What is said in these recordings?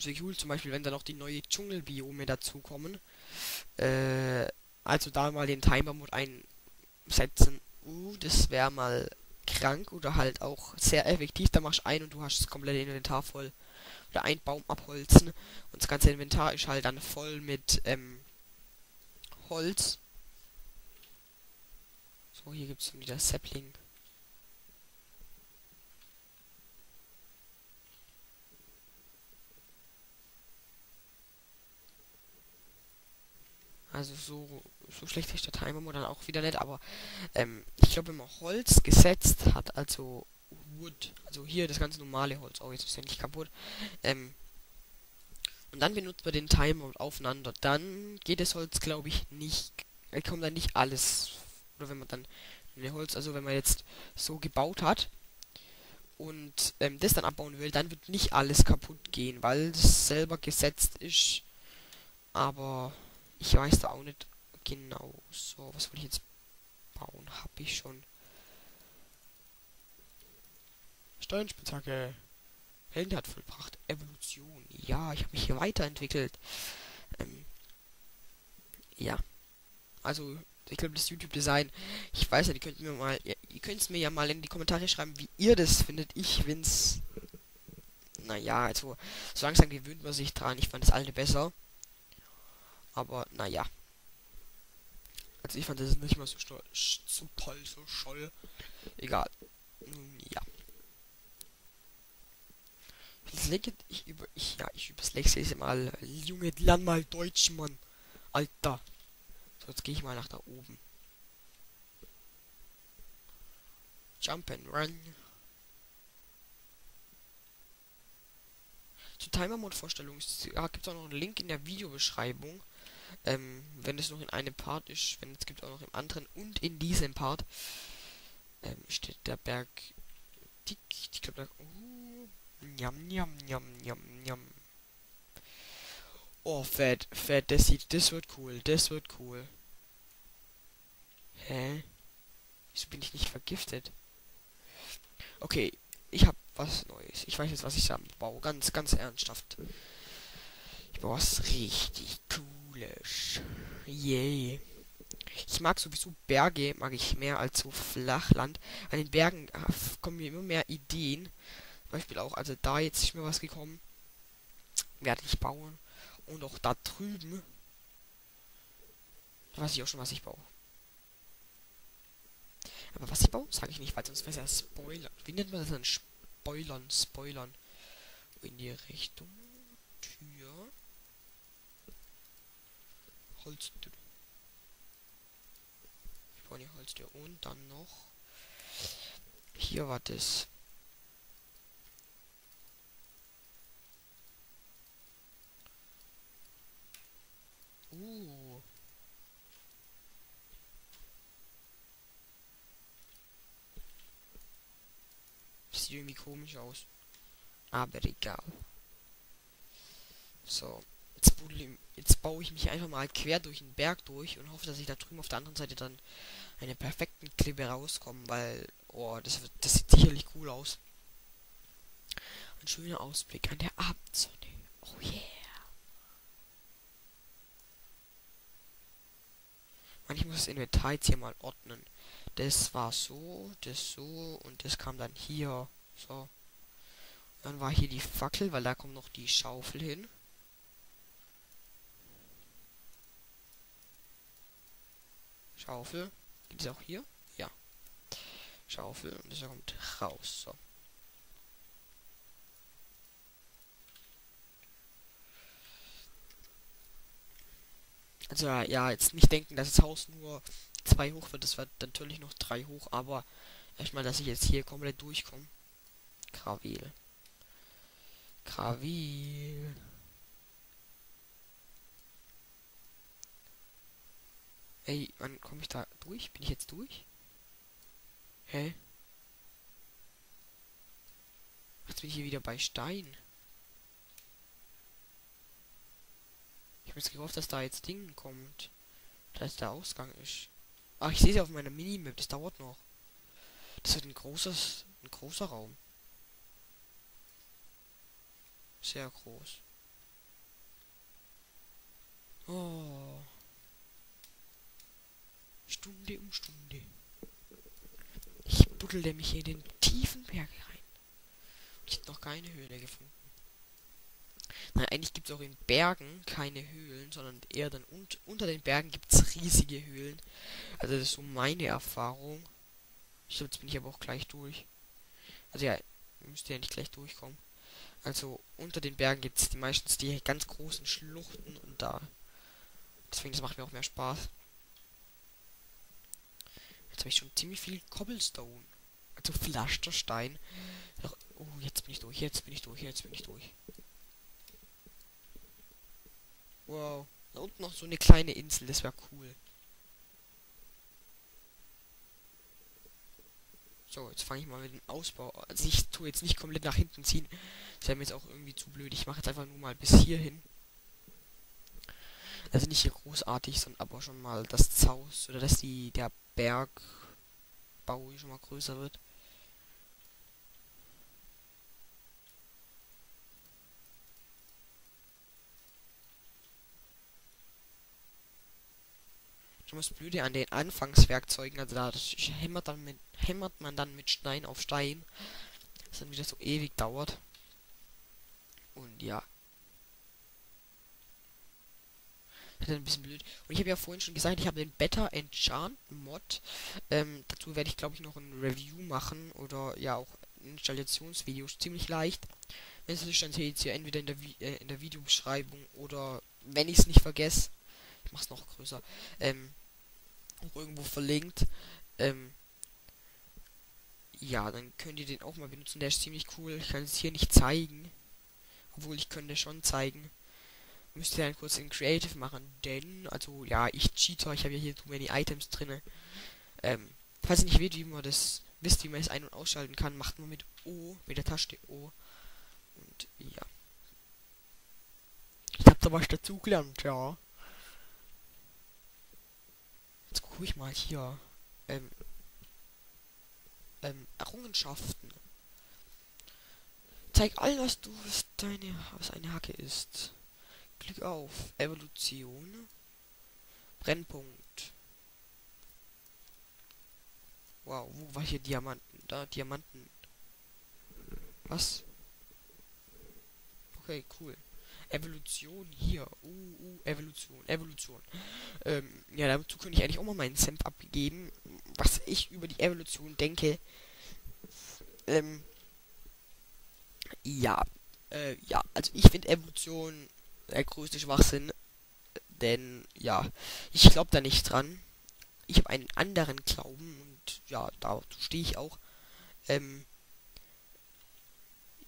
sehr cool, zum Beispiel, wenn da noch die neue Dschungelbiome dazukommen. Äh, also da mal den Timer-Mode einsetzen. Uh, das wäre mal krank oder halt auch sehr effektiv. Da machst du ein und du hast das komplette Inventar voll. Oder ein Baum abholzen und das ganze Inventar ist halt dann voll mit ähm, Holz. So, hier gibt es wieder Sapling. Also so, so schlecht ist der Timer dann auch wieder nicht, aber ähm, ich glaube, wenn man Holz gesetzt hat, also Wood, also hier das ganz normale Holz, oh jetzt ist ja nicht kaputt, ähm, und dann benutzt man den Timer aufeinander, dann geht das Holz, glaube ich, nicht, kommt dann nicht alles, oder wenn man dann eine Holz, also wenn man jetzt so gebaut hat und ähm, das dann abbauen will, dann wird nicht alles kaputt gehen, weil es selber gesetzt ist, aber ich weiß da auch nicht genau. So, was will ich jetzt bauen? Hab ich schon. Steinspitzhacke. Helden hat vollbracht. Evolution. Ja, ich habe mich hier weiterentwickelt. Ähm, ja. Also, ich glaube, das YouTube-Design, ich weiß ja, die könnt mir mal, ihr, ihr könnt es mir ja mal in die Kommentare schreiben, wie ihr das findet. Ich find's, naja, also, so langsam gewöhnt man sich dran. Ich fand das alte besser. Aber naja. Also ich fand das nicht mal so, so toll, so scholl. Egal. Ja. Ich über ich ja ich überslexe mal Junge lern mal Deutsch Mann Alter so jetzt gehe ich mal nach da oben Jump and Run zur Timer Mode Vorstellung ja, gibt es auch noch einen Link in der Videobeschreibung ähm, wenn es noch in einem Part ist, wenn es gibt auch noch im anderen und in diesem Part ähm, steht der Berg dick. Ich glaube, da. Uh, njam, njam, njam, njam, njam. Oh, fett, fett, das sieht, das wird cool, das wird cool. Hä? Wieso bin ich nicht vergiftet? Okay, ich habe was Neues. Ich weiß jetzt, was ich sagen baue. Ganz, ganz ernsthaft. Ich baue was richtig cool. Englisch. Yay. Ich mag sowieso Berge, mag ich mehr als so Flachland. An den Bergen ah, kommen mir immer mehr Ideen. Zum Beispiel auch, also da jetzt ist mir was gekommen. Werde ich bauen. Und auch da drüben. Da weiß ich auch schon, was ich baue. Aber was ich baue, sage ich nicht, weil sonst wäre ja Spoiler. Wie nennt man das dann? Spoilern, Spoilern. In die Richtung. Tür. Holztür. Ich baue die Holztür und dann noch. Hier war das. Uh. Sieht irgendwie komisch aus. Aber egal. So. Jetzt, jetzt baue ich mich einfach mal quer durch den Berg durch und hoffe, dass ich da drüben auf der anderen Seite dann eine perfekten Klippe rauskomme, weil, oh, das, das sieht sicherlich cool aus. Ein schöner Ausblick an der Abendsonne. Oh yeah. Man, ich muss das Inventar jetzt hier mal ordnen. Das war so, das so und das kam dann hier. So. Dann war hier die Fackel, weil da kommt noch die Schaufel hin. Schaufel. Gibt es auch hier? Ja. Schaufel und das kommt raus. So. Also ja, jetzt nicht denken, dass das Haus nur zwei hoch wird. Das wird natürlich noch drei hoch, aber erstmal, dass ich jetzt hier komplett durchkomme. Gravil. Gravil. Ey, wann komme ich da durch? Bin ich jetzt durch? Hä? Jetzt bin ich hier wieder bei Stein. Ich habe jetzt gehofft, dass da jetzt Ding kommt. Dass der Ausgang ist. Ach, ich sehe es auf meiner Minimap. Das dauert noch. Das wird ein großes, ein großer Raum. Sehr groß. Oh. Stunde um Stunde. Ich buddelte mich in den tiefen Berge rein. Ich habe noch keine Höhle gefunden. Nein, eigentlich gibt es auch in Bergen keine Höhlen, sondern eher dann un unter den Bergen gibt es riesige Höhlen. Also das ist so meine Erfahrung. Ich glaube, jetzt bin ich aber auch gleich durch. Also ja, müsste ja nicht gleich durchkommen. Also unter den Bergen gibt es meistens die ganz großen Schluchten und da. Deswegen, das macht mir auch mehr Spaß. Jetzt habe ich schon ziemlich viel Cobblestone. Also Pflasterstein. Oh, jetzt bin ich durch, jetzt bin ich durch, jetzt bin ich durch. Wow. Da unten noch so eine kleine Insel, das wäre cool. So, jetzt fange ich mal mit dem Ausbau. Also ich tue jetzt nicht komplett nach hinten ziehen. Das wäre mir jetzt auch irgendwie zu blöd. Ich mache jetzt einfach nur mal bis hierhin. Also nicht großartig, sondern aber schon mal das Zaus oder dass die der Bergbau schon mal größer wird. Schon das Blöde an den Anfangswerkzeugen, also da hämmert, dann mit, hämmert man dann mit Stein auf Stein, das dann wieder so ewig dauert. Und ja. Das ist ein bisschen blöd. Und ich habe ja vorhin schon gesagt, ich habe den Better Enchant Mod. Ähm, dazu werde ich glaube ich noch ein Review machen oder ja auch ein Installationsvideo. Ziemlich leicht. Es nicht, dann seht ihr entweder in der, Vi äh, in der Videobeschreibung oder wenn ich es nicht vergesse, ich mach's noch größer, ähm, irgendwo verlinkt. Ähm, ja, dann könnt ihr den auch mal benutzen. Der ist ziemlich cool. Ich kann es hier nicht zeigen. Obwohl ich könnte schon zeigen. Müsste dann kurz in Creative machen, denn, also ja, ich cheater, ich habe ja hier too many Items drin. Ähm, falls ihr nicht wisst, wie man das wisst, wie man es ein- und ausschalten kann, macht man mit O, mit der Taste O. Und ja. Ich hab da was dazu gelernt, ja. Jetzt gucke ich mal hier. Ähm, ähm, Errungenschaften. Zeig all, was du, was deine, was eine Hacke ist. Klick auf Evolution. Brennpunkt. Wow, wo war hier Diamanten? Da, Diamanten. Was? Okay, cool. Evolution hier. Uh, uh, Evolution, Evolution. Ähm, ja, dazu könnte ich eigentlich auch mal meinen Senf abgeben, was ich über die Evolution denke. Ähm, ja, äh, ja, also ich finde Evolution der größte Schwachsinn, denn ja, ich glaube da nicht dran. Ich habe einen anderen Glauben und ja, da stehe ich auch. Ähm,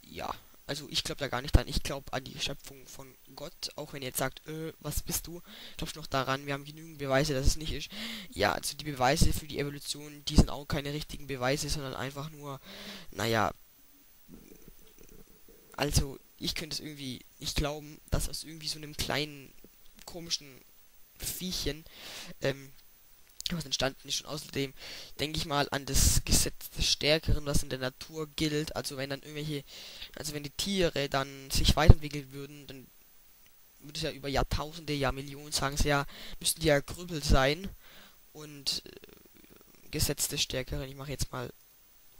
ja, also ich glaube da gar nicht dran. Ich glaube an die Schöpfung von Gott, auch wenn ihr jetzt sagt, äh, was bist du? Glaubst noch daran, wir haben genügend Beweise, dass es nicht ist. Ja, also die Beweise für die Evolution, die sind auch keine richtigen Beweise, sondern einfach nur, naja, also ich könnte es irgendwie nicht glauben, dass aus irgendwie so einem kleinen, komischen Viechchen, ähm, was entstanden ist. Und außerdem denke ich mal an das Gesetz des Stärkeren, was in der Natur gilt. Also wenn dann irgendwelche, also wenn die Tiere dann sich weiterentwickeln würden, dann würde es ja über Jahrtausende, ja Millionen, sagen sie ja, müssten die ja Grübel sein. Und äh, Gesetz des Stärkeren, ich mache jetzt mal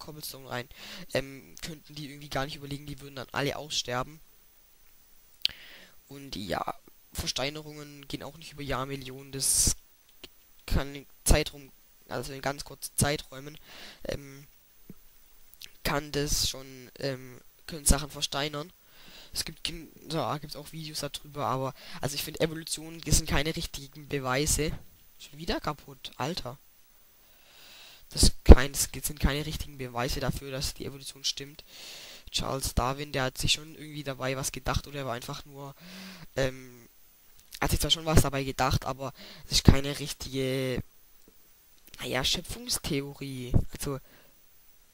Cobblestone rein, ähm, könnten die irgendwie gar nicht überlegen, die würden dann alle aussterben. Und ja, Versteinerungen gehen auch nicht über Jahrmillionen, das kann Zeitraum, also in ganz kurzen Zeiträumen, ähm, kann das schon, ähm, können Sachen versteinern. Es gibt, da gibt es auch Videos darüber, aber, also ich finde Evolution, das sind keine richtigen Beweise. Schon wieder kaputt, Alter. Das, kein, das sind keine richtigen Beweise dafür, dass die Evolution stimmt. Charles Darwin, der hat sich schon irgendwie dabei was gedacht oder er war einfach nur, ähm, hat sich zwar schon was dabei gedacht, aber es ist keine richtige, naja, Schöpfungstheorie. Also,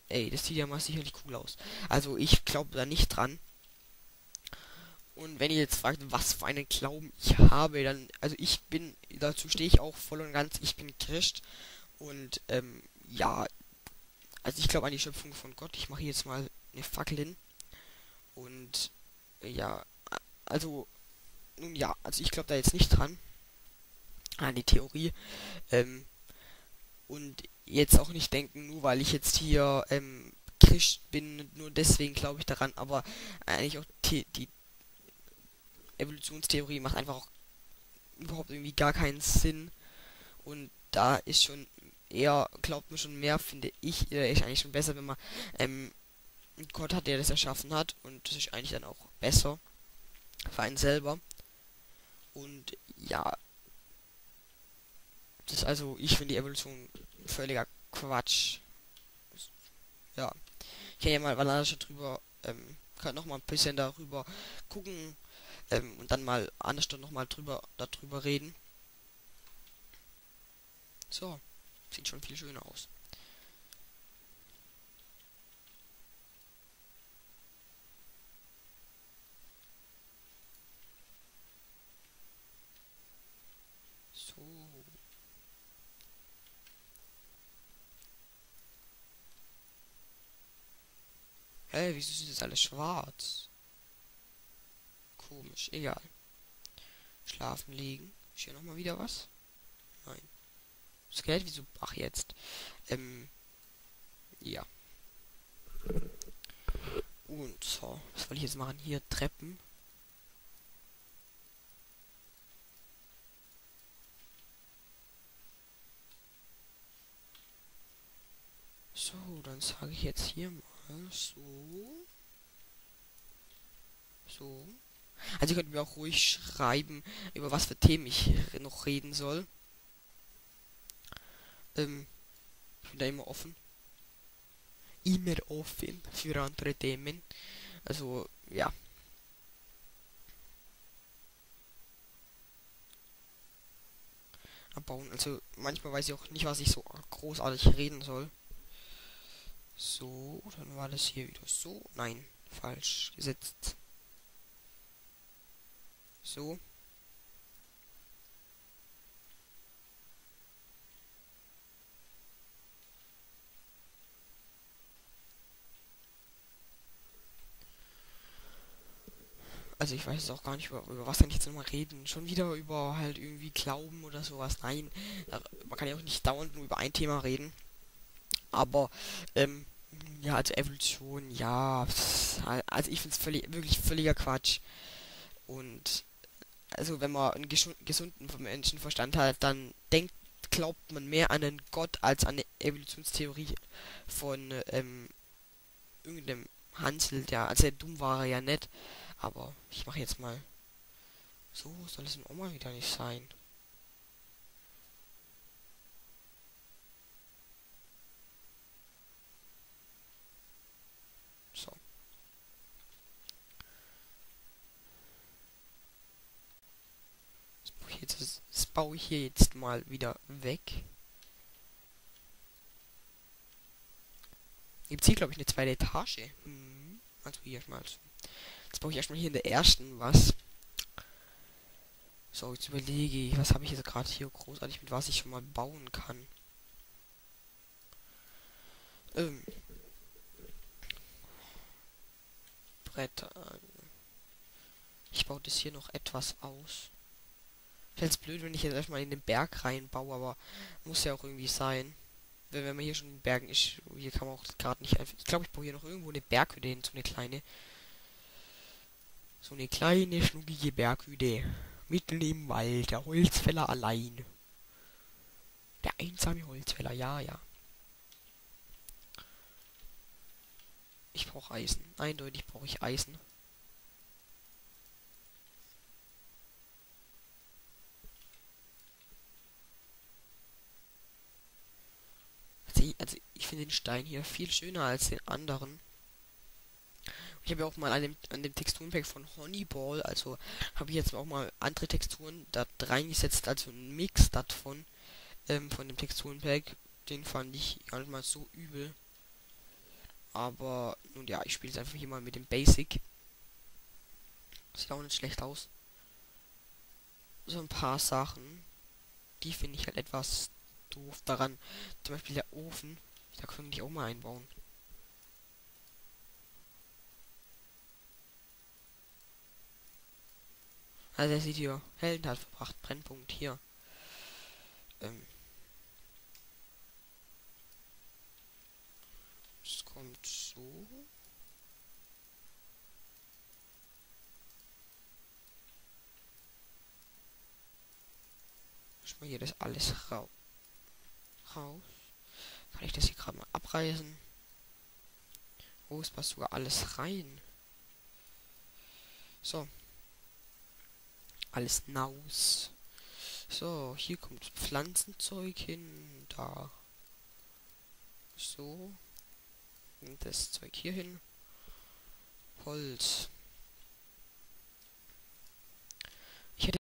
ey, das sieht ja mal sicherlich cool aus. Also, ich glaube da nicht dran. Und wenn ihr jetzt fragt, was für einen Glauben ich habe, dann, also ich bin, dazu stehe ich auch voll und ganz, ich bin Christ. Und, ähm, ja, also ich glaube an die Schöpfung von Gott. Ich mache jetzt mal eine Fackel hin. Und, ja, also, nun ja, also ich glaube da jetzt nicht dran. an die Theorie. Ähm, und jetzt auch nicht denken, nur weil ich jetzt hier ähm, Christ bin, nur deswegen glaube ich daran, aber eigentlich auch die, die Evolutionstheorie macht einfach auch überhaupt irgendwie gar keinen Sinn. Und da ist schon eher, glaubt mir schon mehr, finde ich, äh, ist eigentlich schon besser, wenn man ähm, Gott hat, der das erschaffen hat. Und das ist eigentlich dann auch besser für einen selber. Und ja, das ist also, ich finde die Evolution völliger Quatsch. Ja. Ich kann ja mal Valada schon drüber, ähm, kann noch mal ein bisschen darüber gucken ähm, und dann mal anders noch mal drüber darüber reden. So, sieht schon viel schöner aus. Hä, wieso ist das alles schwarz? Komisch, egal. Schlafen liegen. Ist hier nochmal wieder was? Skelett, wieso? Ach, jetzt. Ähm. Ja. Und so. Was soll ich jetzt machen? Hier Treppen. So, dann sage ich jetzt hier mal. So. So. Also ihr könnt mir auch ruhig schreiben, über was für Themen ich noch reden soll. Ähm, ich bin da immer offen. Immer offen für andere Themen. Also, ja. Abbauen. Also, manchmal weiß ich auch nicht, was ich so großartig reden soll. So, dann war das hier wieder so. Nein, falsch gesetzt. So. Also ich weiß es auch gar nicht, über, über was ich jetzt nochmal reden. Schon wieder über halt irgendwie Glauben oder sowas. Nein, man kann ja auch nicht dauernd nur über ein Thema reden. Aber, ähm, ja, also Evolution, ja, also ich finde es völlig, wirklich völliger Quatsch. Und, also wenn man einen gesunden Menschenverstand hat, dann denkt, glaubt man mehr an einen Gott als an eine Evolutionstheorie von, ähm, irgendeinem Hansel, ja, also dumm war er ja nicht. Aber ich mache jetzt mal. So soll es in Oma wieder nicht sein. jetzt, das baue ich hier jetzt mal wieder weg. Gibt hier, glaube ich, eine zweite Etage. Hm, also hier erstmal. Jetzt baue ich erstmal hier in der ersten was. So, jetzt überlege ich, was habe ich jetzt gerade hier großartig, mit was ich schon mal bauen kann. Ähm. Bretter. Ich baue das hier noch etwas aus. Fände blöd, wenn ich jetzt erstmal in den Berg reinbaue, aber muss ja auch irgendwie sein. Wenn, wenn man hier schon in den Bergen ist, hier kann man auch gerade nicht einfach. Ich glaube, ich baue hier noch irgendwo eine Berghütte hin, so eine kleine. So eine kleine, schnuckige Berghütte. Mitten im Wald, der Holzfäller allein. Der einsame Holzfäller, ja, ja. Ich brauche Eisen. Eindeutig brauche ich Eisen. also ich finde den Stein hier viel schöner als den anderen. Ich habe ja auch mal an dem, an dem Texturenpack von Honeyball, also habe ich jetzt auch mal andere Texturen da reingesetzt, also ein Mix davon, ähm, von dem Texturenpack. Den fand ich gar nicht mal so übel. Aber nun ja, ich spiele es einfach hier mal mit dem Basic. Sieht auch nicht schlecht aus. So ein paar Sachen, die finde ich halt etwas doof daran. Zum Beispiel der Ofen. Da können die auch mal einbauen. Also er sieht hier, Heldentat verbracht, Brennpunkt hier. Ähm. Es kommt so. Ich mal hier das alles raus. Raus. Kann ich das hier gerade mal abreißen? Oh, es passt sogar alles rein. So. Alles naus. So, hier kommt Pflanzenzeug hin. Da. So. Das Zeug hier hin. Holz.